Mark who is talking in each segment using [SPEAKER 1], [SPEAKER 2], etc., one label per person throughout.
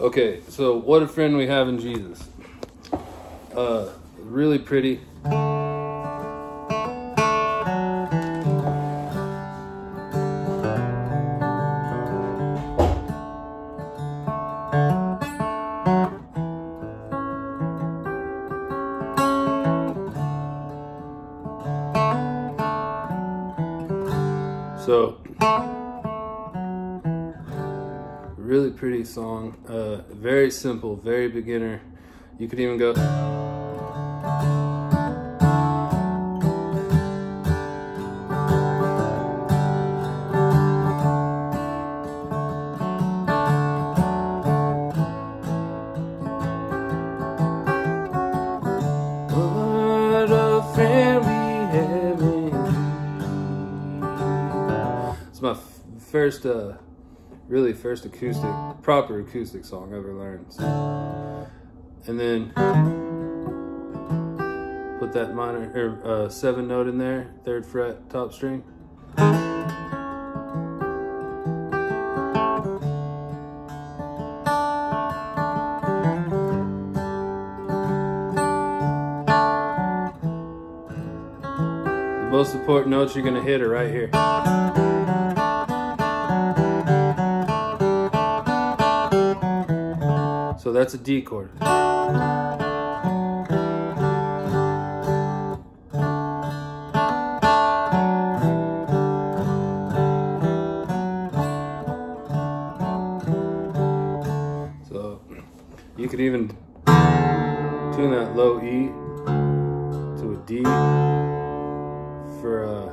[SPEAKER 1] Okay, so what a friend we have in Jesus. Uh, really pretty. So, really pretty song. Uh, very simple, very beginner. You could even go. It's my first, uh, really first acoustic, proper acoustic song I ever learned. So. And then put that minor or uh, seven note in there, third fret, top string. The most important notes you're gonna hit are right here. So that's a D chord. So you could even tune that low E to a D for uh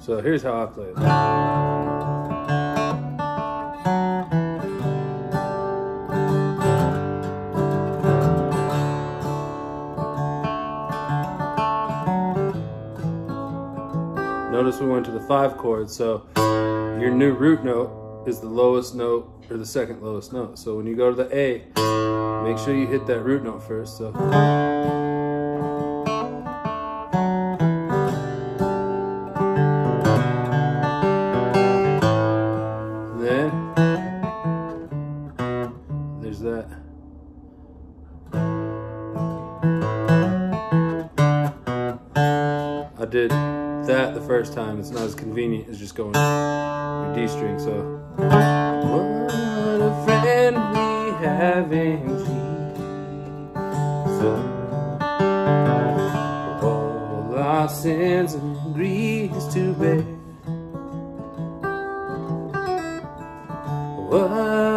[SPEAKER 1] so here's how I play it. Notice we went to the five chord, so your new root note is the lowest note or the second lowest note. So when you go to the A, make sure you hit that root note first. So then there's that. I did that the first time. It's not as convenient as just going your D string. So, what a friend we have in Jesus. All our sins and griefs to bear. What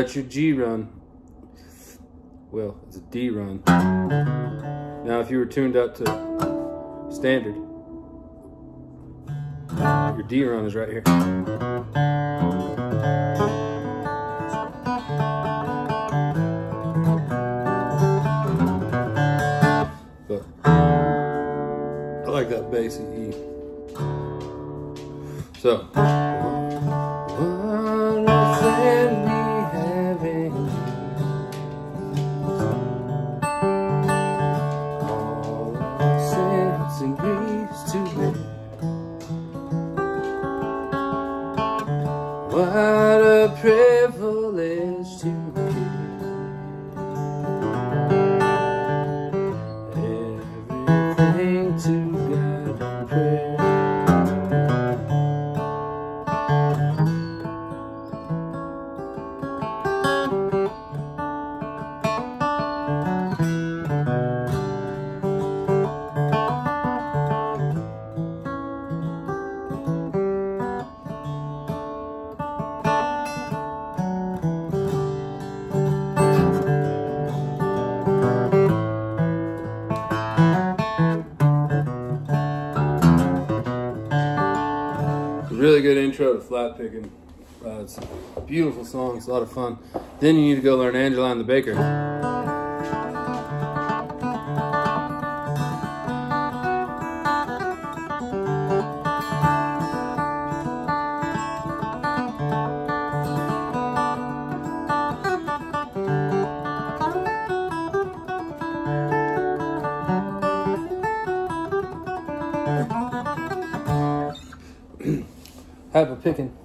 [SPEAKER 1] That's your G run. Well, it's a D run. Now, if you were tuned up to standard, your D run is right here. But I like that bassy E. So, What a privilege Really good intro to flat picking. Uh, it's a beautiful song. It's a lot of fun. Then you need to go learn Angeline the Baker. Have a picking.